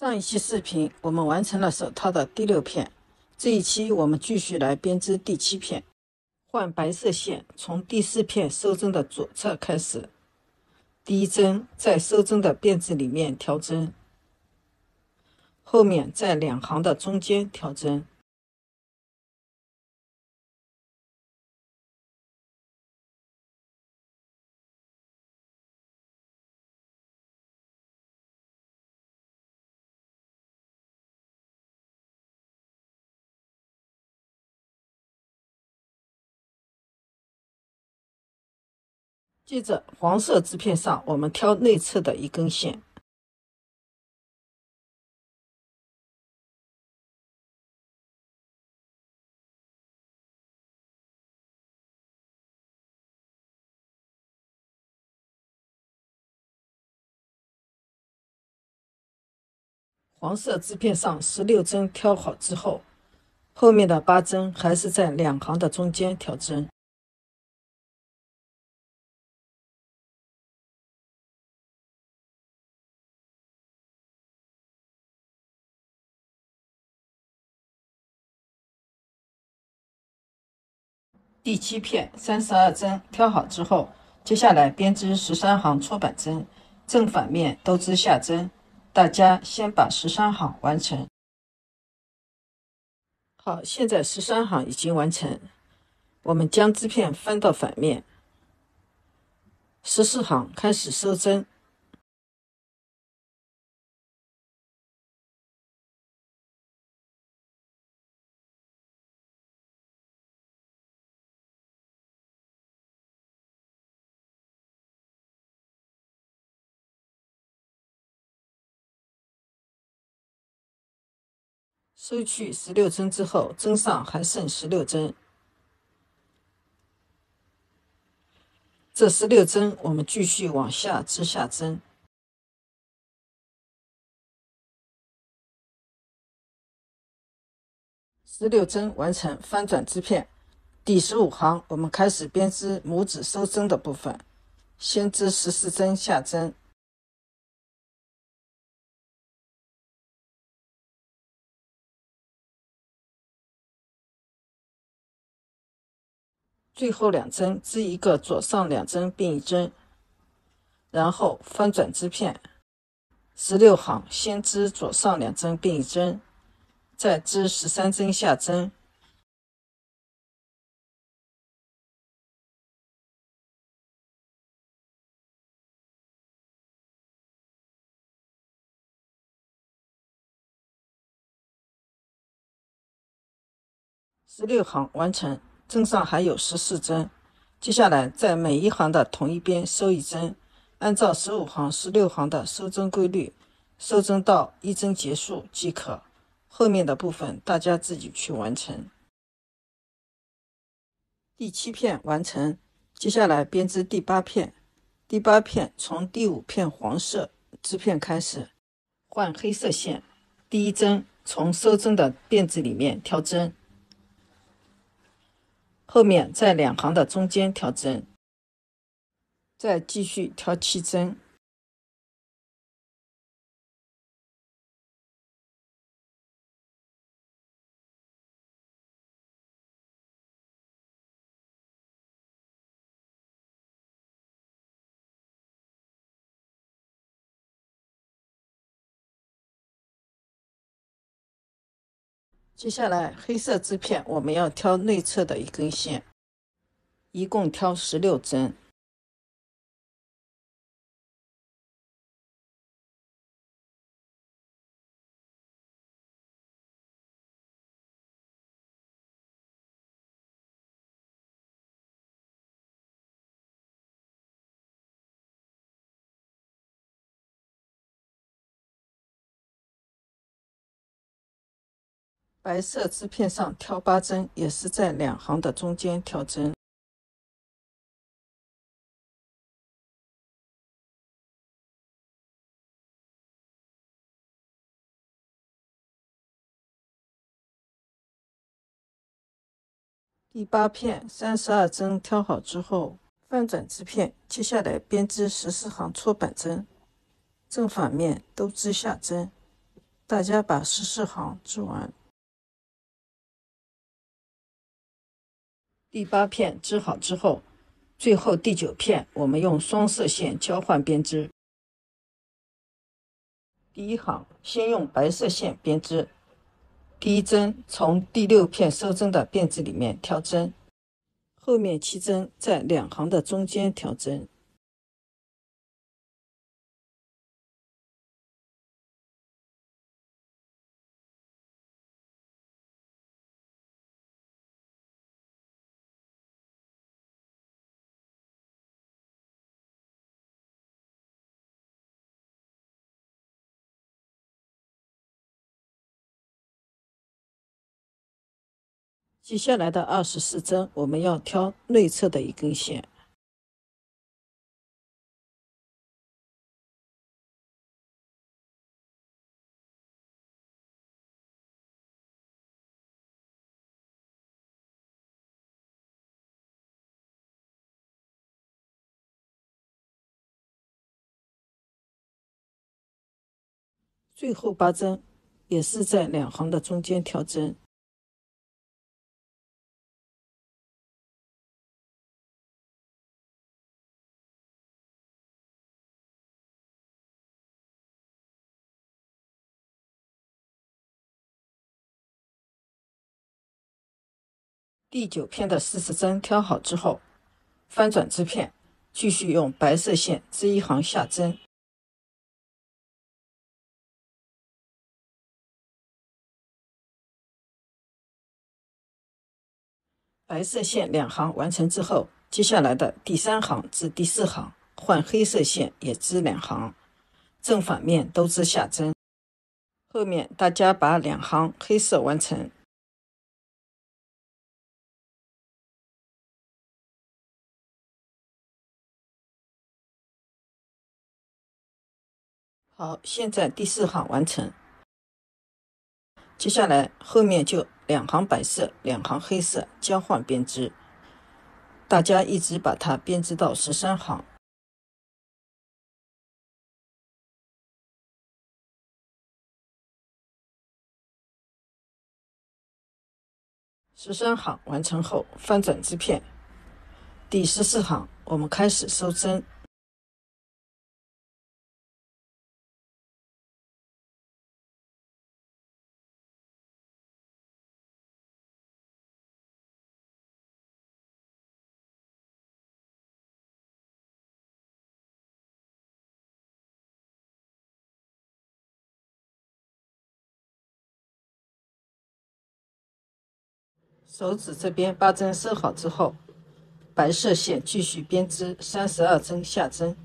上一期视频我们完成了手套的第六片，这一期我们继续来编织第七片。换白色线，从第四片收针的左侧开始，第一针在收针的辫子里面调针，后面在两行的中间调针。接着，黄色织片上，我们挑内侧的一根线。黄色织片上十六针挑好之后，后面的八针还是在两行的中间挑针。第七片三十二针挑好之后，接下来编织十三行搓板针，正反面都织下针。大家先把十三行完成。好，现在十三行已经完成，我们将织片翻到反面，十四行开始收针。收去十六针之后，针上还剩十六针。这十六针，我们继续往下织下针。十六针完成，翻转织片。第十五行，我们开始编织拇指收针的部分，先织十四针下针。最后两针织一个左上两针并一针，然后翻转织片，十六行先织左上两针并一针，再织十三针下针。十六行完成。针上还有十四针，接下来在每一行的同一边收一针，按照十五行、十六行的收针规律，收针到一针结束即可。后面的部分大家自己去完成。第七片完成，接下来编织第八片。第八片从第五片黄色织片开始，换黑色线，第一针从收针的辫子里面挑针。后面在两行的中间挑针，再继续挑七针。接下来，黑色织片我们要挑内侧的一根线，一共挑十六针。白色织片上挑八针，也是在两行的中间挑针。第八片三十二针挑好之后，翻转织片，接下来编织十四行搓板针，正反面都织下针。大家把十四行织完。第八片织好之后，最后第九片我们用双色线交换编织。第一行先用白色线编织，第一针从第六片收针的辫子里面挑针，后面七针在两行的中间挑针。接下来的二十四针，我们要挑内侧的一根线。最后八针也是在两行的中间挑针。第九片的四十针挑好之后，翻转织片，继续用白色线织一行下针。白色线两行完成之后，接下来的第三行至第四行换黑色线也织两行，正反面都织下针。后面大家把两行黑色完成。好，现在第四行完成。接下来后面就两行白色，两行黑色交换编织。大家一直把它编织到十三行。十三行完成后，翻转织片。第十四行，我们开始收针。手指这边八针收好之后，白色线继续编织三十二针下针，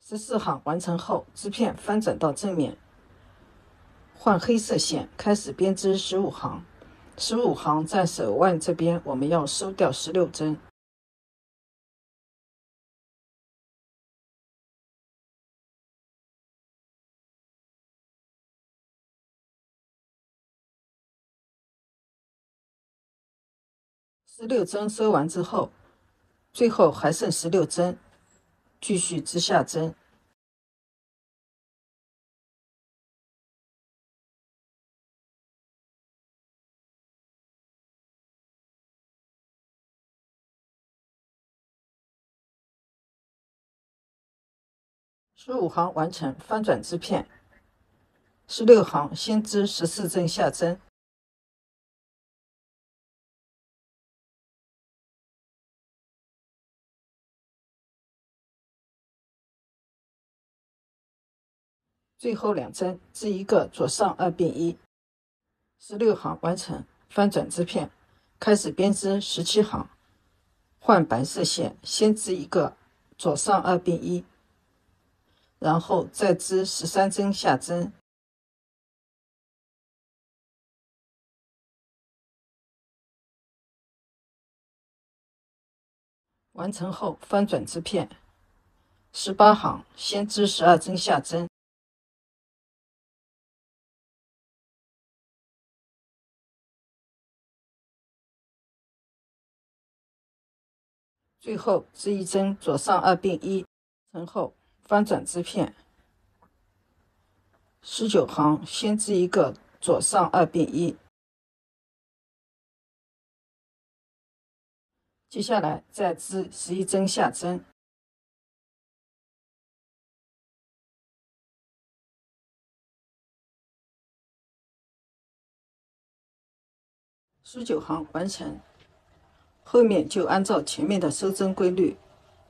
十四行完成后，织片翻转到正面，换黑色线开始编织十五行，十五行在手腕这边我们要收掉十六针。十六针收完之后，最后还剩十六针，继续织下针。十五行完成，翻转织片。十六行先织十四针下针。最后两针织一个左上二并一，十六行完成，翻转织片，开始编织十七行，换白色线，先织一个左上二并一，然后再织十三针下针，完成后翻转织片，十八行先织十二针下针。最后织一针左上二并一，成后翻转织片，十九行先织一个左上二并一，接下来再织十一针下针，十九行完成。后面就按照前面的收针规律，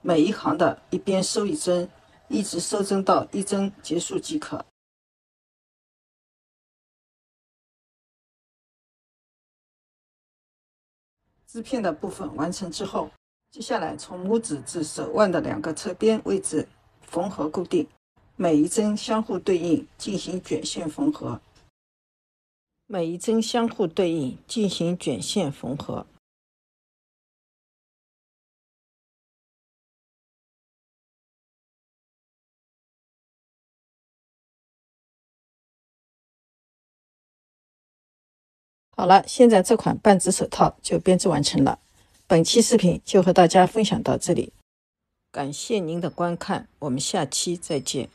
每一行的一边收一针，一直收针到一针结束即可。织片的部分完成之后，接下来从拇指至手腕的两个侧边位置缝合固定，每一针相互对应进行卷线缝合。每一针相互对应进行卷线缝合。好了，现在这款半指手套就编织完成了。本期视频就和大家分享到这里，感谢您的观看，我们下期再见。